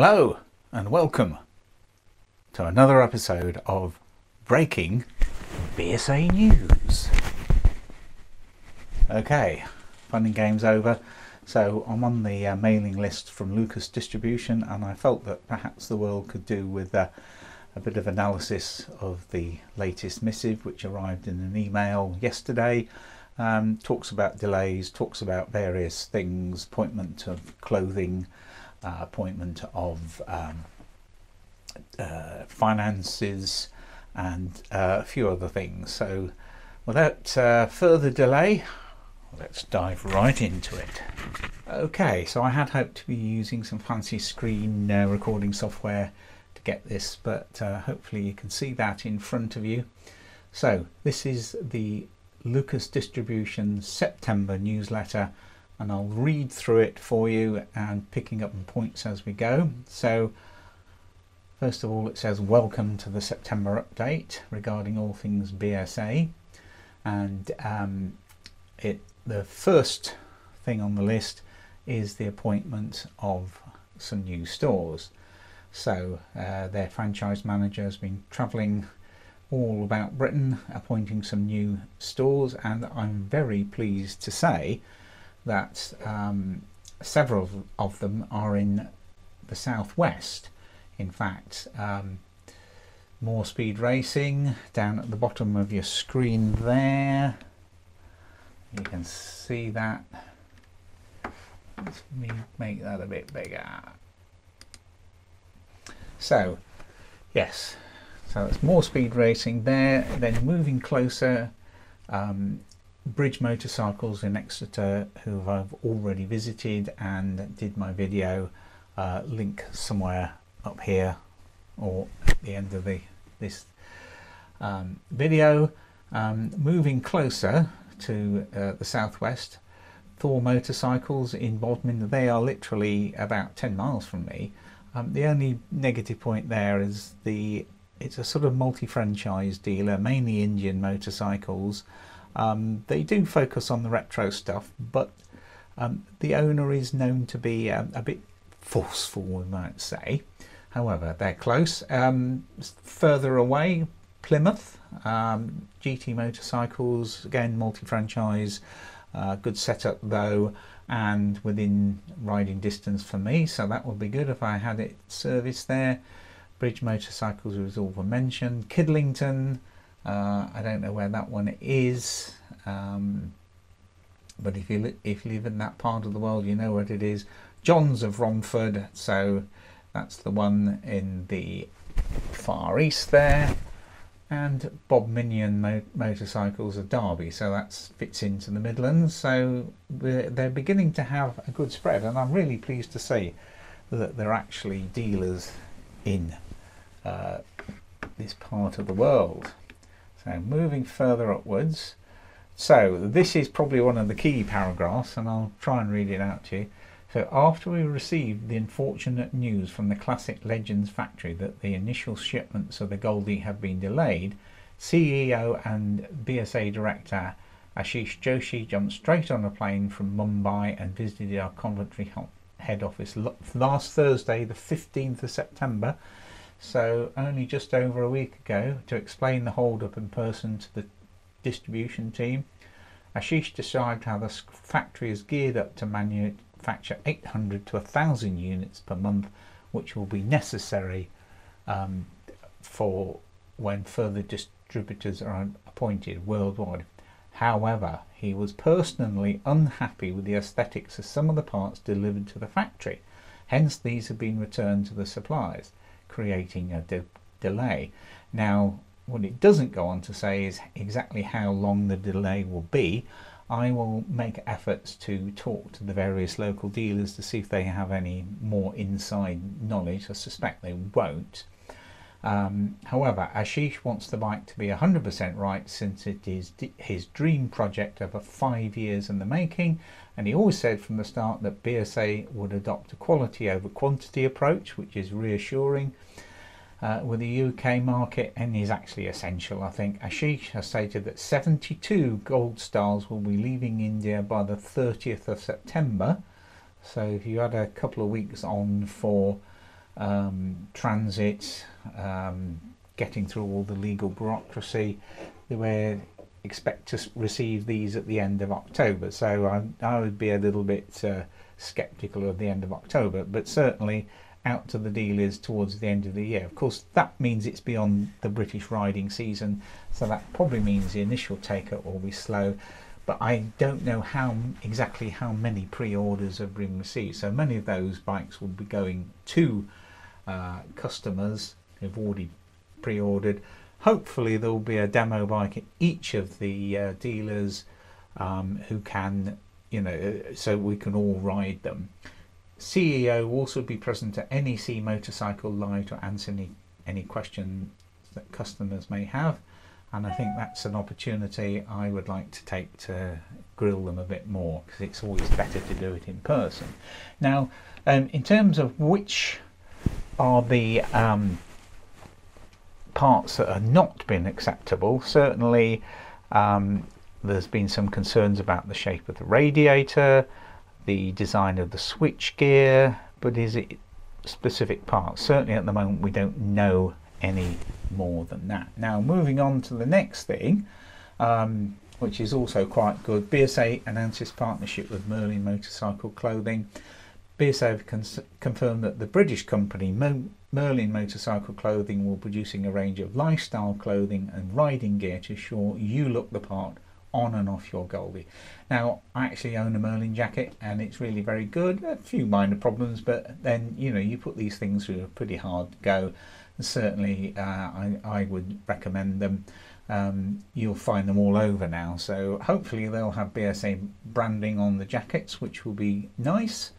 Hello and welcome to another episode of Breaking BSA News. Okay, fun and games over. So I'm on the uh, mailing list from Lukas Distribution, and I felt that perhaps the world could do with uh, a bit of analysis of the latest missive, which arrived in an email yesterday. Um, talks about delays, talks about various things, appointment of clothing, uh, appointment of um, uh, finances, and uh, a few other things. So, without uh, further delay, let's dive right into it. Okay, so I had hoped to be using some fancy screen uh, recording software to get this, but uh, hopefully you can see that in front of you. So, this is the Lukas Distribution September newsletter and I'll read through it for you and picking up points as we go. So first of all it says welcome to the September update regarding all things BSA and um, it the first thing on the list is the appointment of some new stores. So uh, their franchise manager has been travelling all about Britain appointing some new stores and I'm very pleased to say that um, several of them are in the southwest. In fact, um, more speed racing down at the bottom of your screen there. You can see that. Let me make that a bit bigger. So, yes, so it's more speed racing there. Then moving closer, um, Bridge Motorcycles in Exeter, who I've already visited and did my video. Uh, link somewhere up here or at the end of the this um, video. Um, moving closer to uh, the southwest, Thor Motorcycles in Bodmin. They are literally about 10 miles from me. Um, the only negative point there is the it's a sort of multi-franchise dealer, mainly Indian motorcycles. Um, they do focus on the retro stuff, but um, the owner is known to be um, a bit forceful, we might say. However, they're close. Um, further away, Plymouth, um, GT Motorcycles, again multi-franchise, uh, good setup though, and within riding distance for me, so that would be good if I had it serviced there. Bridge Motorcycles was all mentioned. Kidlington, uh, I don't know where that one is, um, but if you if you live in that part of the world, you know what it is. Johns of Romford, so that's the one in the far east there, and Bob Minion mo motorcycles of Derby, so that fits into the Midlands. So they're beginning to have a good spread, and I'm really pleased to see that they're actually dealers in uh, this part of the world. So moving further upwards. So this is probably one of the key paragraphs and I'll try and read it out to you. So after we received the unfortunate news from the Classic Legends factory that the initial shipments of the Goldie had been delayed, CEO and BSA director Ashish Joshi jumped straight on a plane from Mumbai and visited our Coventry head office last Thursday, the 15th of September, so only just over a week ago, to explain the hold-up in person to the distribution team, Ashish described how the factory is geared up to manufacture 800 to 1,000 units per month, which will be necessary um, for when further distributors are appointed worldwide. However, he was personally unhappy with the aesthetics of some of the parts delivered to the factory. Hence, these have been returned to the suppliers creating a de delay. Now, what it doesn't go on to say is exactly how long the delay will be. I will make efforts to talk to the various local dealers to see if they have any more inside knowledge. I suspect they won't. Um, however, Ashish wants the bike to be 100% right since it is his dream project over five years in the making and he always said from the start that BSA would adopt a quality over quantity approach which is reassuring uh, with the UK market and is actually essential I think. Ashish has stated that 72 gold stars will be leaving India by the 30th of September so if you had a couple of weeks on for um, transit, um, getting through all the legal bureaucracy. They were expect to receive these at the end of October, so I, I would be a little bit uh, sceptical of the end of October, but certainly out to the dealers towards the end of the year. Of course, that means it's beyond the British riding season, so that probably means the initial take up will be slow. But I don't know how exactly how many pre-orders have been received. So many of those bikes will be going to uh, customers who've already pre-ordered. Hopefully, there will be a demo bike at each of the uh, dealers um, who can, you know, so we can all ride them. CEO will also be present at NEC Motorcycle Live to answer any, any questions that customers may have. And I think that's an opportunity I would like to take to grill them a bit more because it's always better to do it in person. Now, um, in terms of which are the um, parts that are not been acceptable, certainly um, there's been some concerns about the shape of the radiator, the design of the switch gear, but is it specific parts? Certainly at the moment we don't know any more than that. Now moving on to the next thing, um, which is also quite good, BSA announces partnership with Merlin Motorcycle Clothing. BSA have con- confirmed that the British company Mo- Merlin Motorcycle Clothing will be producing a range of lifestyle clothing and riding gear to ensure you look the part on and off your Goldie. Now, I actually own a Merlin jacket and it's really very good. A few minor problems, but then, you know, you put these things through a pretty hard go. And certainly, uh, I, I would recommend them. Um, you'll find them all over now. So hopefully they'll have BSA branding on the jackets, which will be nice.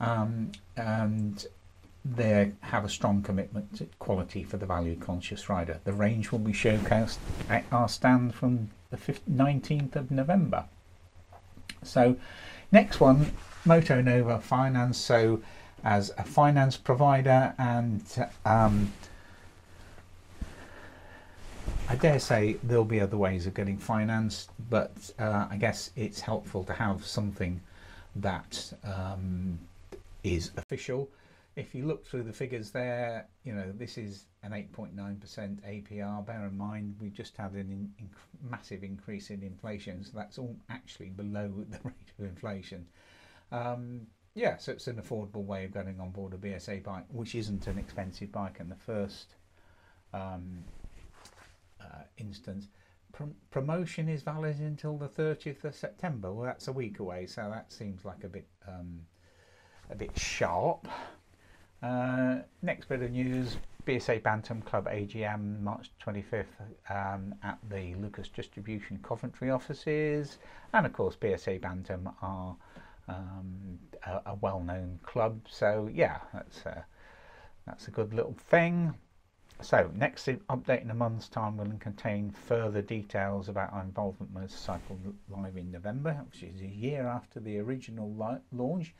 Um, and they have a strong commitment to quality for the value conscious rider. The range will be showcased at our stand from the 15th, 19th of November. So, next one, MotoNovo Finance. So, as a finance provider, and um, I dare say there'll be other ways of getting financed, but uh, I guess it's helpful to have something that um, is official if you look through the figures there, you know, this is an 8.9% APR. Bear in mind, we've just had an in, massive increase in inflation, so that's all actually below the rate of inflation. Um, yeah, so it's an affordable way of getting on board a BSA bike, which isn't an expensive bike in the first um, uh, instance. promotion is valid until the 30th of September. Well, that's a week away, so that seems like a bit um, a bit sharp. Uh, next bit of news BSA Bantam Club AGM March 25th um, at the Lukas Distribution Coventry offices. And of course, BSA Bantam are um, a, a well known club. So, yeah, that's a, that's a good little thing. So, next update in a month's time will contain further details about our involvement with Cycle live in November, which is a year after the original launch.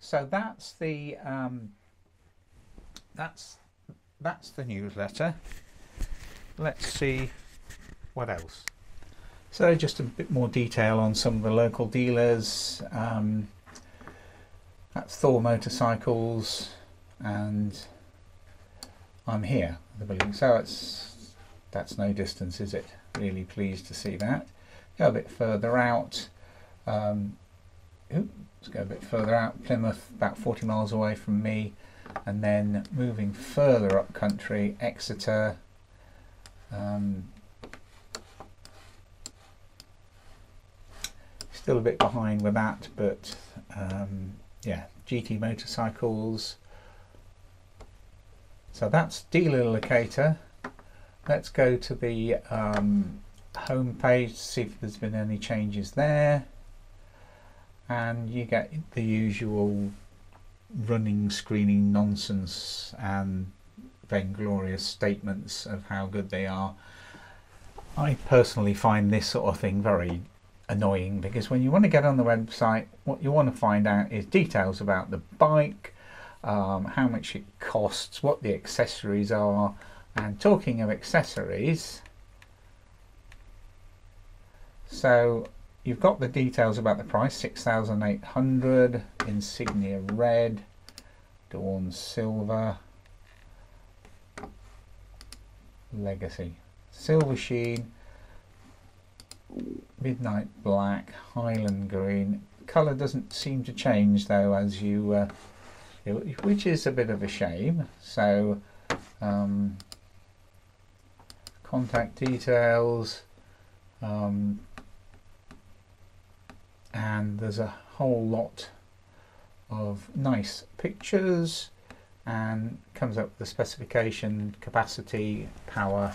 So, that's the. Um, that's that's the newsletter. Let's see what else. So just a bit more detail on some of the local dealers. Um, that's Thor Motorcycles, and I'm here. So it's that's no distance, is it? Really pleased to see that. Go a bit further out. Um, let's go a bit further out. Plymouth, about 40 miles away from me and then moving further up country, Exeter. Um, still a bit behind with that, but um, yeah, GT motorcycles. So that's dealer locator. Let's go to the um, home page, see if there's been any changes there. And you get the usual running screening nonsense and vainglorious statements of how good they are. I personally find this sort of thing very annoying because when you want to get on the website, what you want to find out is details about the bike, um, how much it costs, what the accessories are, and talking of accessories, so you've got the details about the price 6800 insignia red dawn silver Legacy. Silver Sheen, Midnight Black, Highland Green. Colour doesn't seem to change though as you, uh, which is a bit of a shame. So, um, contact details, um, and there's a whole lot of nice pictures and comes up with the specification, capacity, power,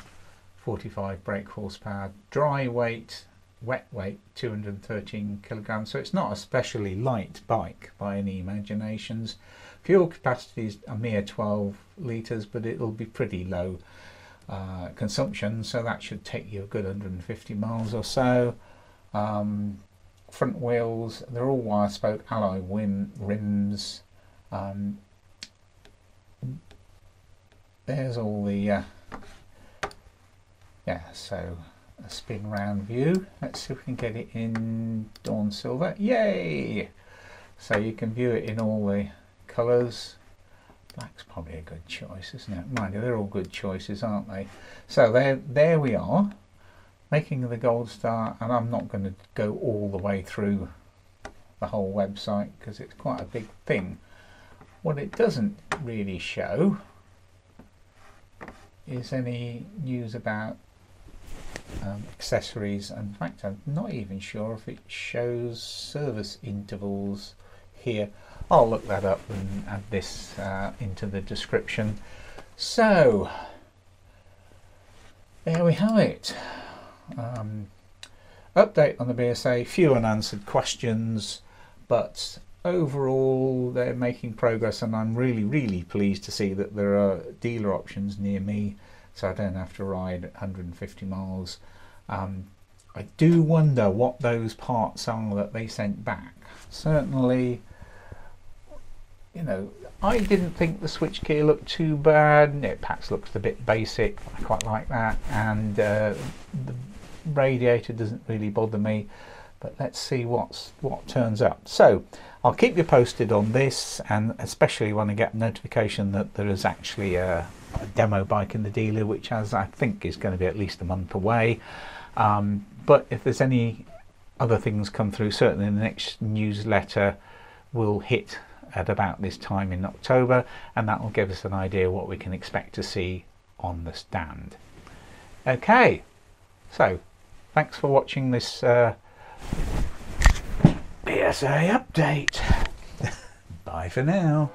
45 brake horsepower, dry weight, wet weight 213 kilograms. So it's not a specially light bike by any imaginations. Fuel capacity is a mere 12 litres, but it'll be pretty low uh, consumption, so that should take you a good 150 miles or so. Um, front wheels, they're all wire spoke alloy rim, rims. Um, there's all the, uh, yeah, so a spin round view. Let's see if we can get it in Dawn Silver. Yay! So you can view it in all the colours. Black's probably a good choice, isn't it? Mind you, they're all good choices, aren't they? So there, there we are making the gold star and I'm not going to go all the way through the whole website because it's quite a big thing. What it doesn't really show is any news about um, accessories. In fact I'm not even sure if it shows service intervals here. I'll look that up and add this uh, into the description. So there we have it um, update on the BSA, few unanswered questions, but overall they're making progress and I'm really, really pleased to see that there are dealer options near me so I don't have to ride 150 miles. Um, I do wonder what those parts are that they sent back. Certainly, you know, I didn't think the switchgear looked too bad. It perhaps looks a bit basic. I quite like that. And uh, the radiator doesn't really bother me but let's see what's what turns up. So I'll keep you posted on this and especially when I get notification that there is actually a, a demo bike in the dealer which as I think is going to be at least a month away. Um, but if there's any other things come through certainly the next newsletter will hit at about this time in October and that will give us an idea what we can expect to see on the stand. Okay so Thanks for watching this uh, BSA update. Bye for now.